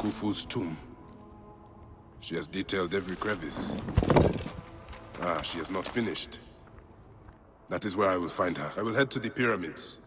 Khufu's tomb. She has detailed every crevice. Ah, she has not finished. That is where I will find her. I will head to the pyramids.